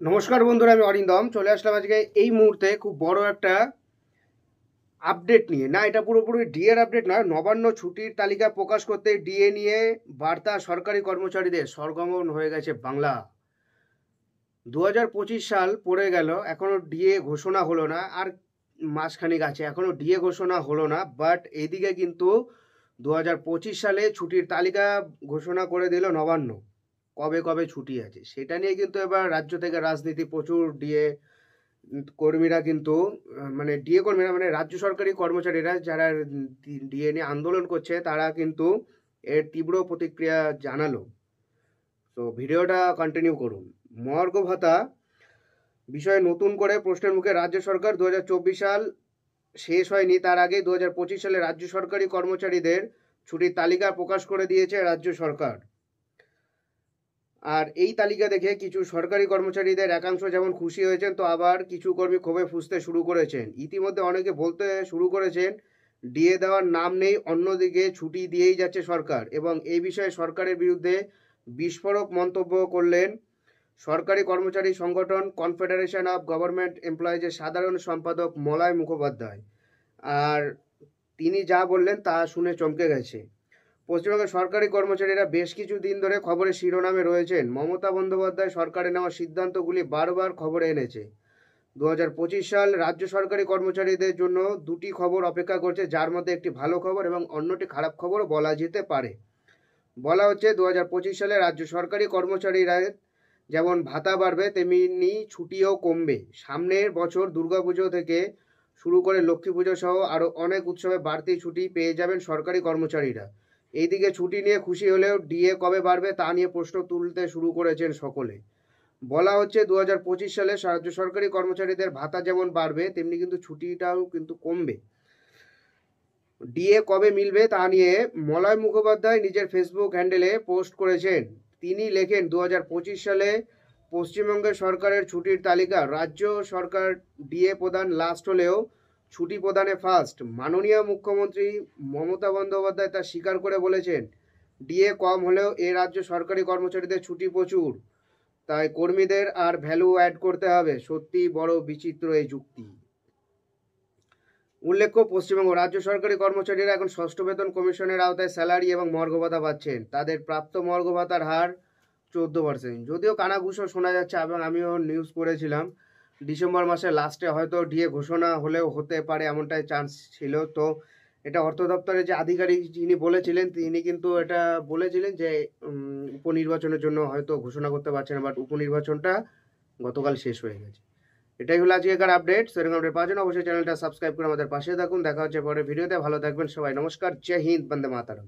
নমস্কার বন্ধুরা, আমি অরিন্দম। চলে আসলাম আজকে এই মুহূর্তে খুব বড় একটা আপডেট নিয়ে। না, এটা পুরোপুরি ডিএর আপডেট নয়, নবান্ন ছুটির তালিকা প্রকাশ করতে ডিএ নিয়ে বার্তা সরকারি কর্মচারীদের সরগমন হয়ে গেছে বাংলা। দু হাজার পঁচিশ সাল পড়ে গেল এখনও ডিএ ঘোষণা হলো না, আর মাসখানিক আছে এখনও ডিএ ঘোষণা হলো না বাট এইদিকে কিন্তু দু হাজার পঁচিশ সালে ছুটির তালিকা ঘোষণা করে দিল নবান্ন। কবে কবে ছুটি আছে, সেটা নিয়ে কিন্তু এবার রাজ্য থেকে রাজনীতি প্রচুর ডিএ কর্মীরা কিন্তু মানে ডিএ কর্মীরা মানে রাজ্য সরকারি কর্মচারীরা যারা ডিএ নিয়ে আন্দোলন করছে, তারা কিন্তু এর তীব্র প্রতিক্রিয়া জানালো। তো ভিডিওটা কন্টিনিউ করুন। মর্গ ভাতা বিষয়ে নতুন করে প্রশ্নের মুখে, রাজ্য সরকার দু হাজার চব্বিশ সাল শেষ হয়নি, তার আগে দু হাজার পঁচিশ সালে রাজ্য সরকারি কর্মচারীদের ছুটির তালিকা প্রকাশ করে দিয়েছে রাজ্য সরকার। আর এই তালিকা দেখে কিছু সরকারি কর্মচারীদের একাংশ যেমন খুশি হয়েছেন, তো আবার কিছু কর্মী ক্ষোভে ফুসতে শুরু করেছেন। ইতিমধ্যে অনেকে বলতে শুরু করেছেন ডিএ দেওয়ার নাম নেই, অন্যদিকে ছুটি দিয়েই যাচ্ছে সরকার। এবং এই বিষয়ে সরকারের বিরুদ্ধে বিস্ফোরক মন্তব্য করলেন সরকারি কর্মচারী সংগঠন কনফেডারেশন অফ গভর্নমেন্ট এমপ্লয়িজের সাধারণ সম্পাদক মলয় মুখোপাধ্যায়। আর তিনি যা বললেন তা শুনে চমকে গেছে। পশ্চিমবঙ্গের সরকারি কর্মচারীরা বেশ কিছু দিন ধরে খবরের শিরোনামে রয়েছেন। মমতা বন্দ্যোপাধ্যায় সরকারের নেওয়া সিদ্ধান্তগুলি বারবার খবরে এনেছে। দু হাজার পঁচিশ সাল রাজ্য সরকারি কর্মচারীদের জন্য দুটি খবর অপেক্ষা করছে, যার মধ্যে একটি ভালো খবর এবং অন্যটি খারাপ খবর বলা যেতে পারে। বলা হচ্ছে দু হাজার পঁচিশ সালে রাজ্য সরকারি কর্মচারীরা যেমন ভাতা বাড়বে, তেমনি ছুটিও কমবে। সামনের বছর দুর্গাপুজো থেকে শুরু করে লক্ষ্মী পুজো সহ আরও অনেক উৎসবে বাড়তি ছুটি পেয়ে যাবেন সরকারি কর্মচারীরা। এইদিকে ছুটি নিয়ে খুশি হলেও ডিএ কবে বাড়বে তা নিয়ে প্রশ্ন তুলতে শুরু করেছেন সকলে। বলা হচ্ছে দু হাজার পঁচিশ সালে রাজ্য সরকারি কর্মচারীদের ভাতা যেমন বাড়বে, তেমনি কিন্তু ছুটিটাও কিন্তু কমবে। ডিএ কবে মিলবে তা নিয়ে মলয় মুখোপাধ্যায় নিজের ফেসবুক হ্যান্ডেলে পোস্ট করেছেন। তিনি লেখেন দু হাজার পঁচিশ সালে পশ্চিমবঙ্গের সরকারের ছুটির তালিকা, রাজ্য সরকার ডিএ প্রদান লাস্ট হলেও ছুটি প্রদানে ফার্স্ট মাননীয় মুখ্যমন্ত্রী মমতা বন্দ্যোপাধ্যায় তা স্বীকার করে বলেছেন, ডিএ কম হলেও এ রাজ্য সরকারি কর্মচারীদের ছুটি প্রচুর। তাই কর্মীদের আর ভ্যালু অ্যাড করতে হবে। সত্যি বড় বিচিত্র এই যুক্তি। উল্লেখ্য, পশ্চিমবঙ্গ রাজ্য সরকারি কর্মচারীরা এখন ষষ্ঠ বেতন কমিশনের আওতায় স্যালারি এবং মর্গ ভাতা পাচ্ছেন। তাদের প্রাপ্ত মর্গ ভাতার হার চোদ্দ পার্সেন্ট যদিও কানাঘুষো শোনা যাচ্ছে এবং আমিও নিউজ পড়েছিলাম ডিসেম্বর মাসের লাস্টে হয়তো ডিএ ঘোষণা হলেও হতে পারে এমনটাই চান্স ছিল। তো এটা অর্থ দপ্তরের যে আধিকারিক যিনি বলেছিলেন, তিনি কিন্তু এটা বলেছিলেন যে উপনির্বাচনের জন্য হয়তো ঘোষণা করতে পারছেন না বাট উপনির্বাচনটা গতকাল শেষ হয়ে গেছে। এটাই হলো আজকেকার আপডেট সেরকম আপডেট জন্য অবশ্যই চ্যানেলটা সাবস্ক্রাইব করে আমাদের পাশে থাকুন। দেখা হচ্ছে পরে ভিডিওতে ভালো থাকবেন সবাই, নমস্কার, জয় হিন্দ, বন্দে মাতারম।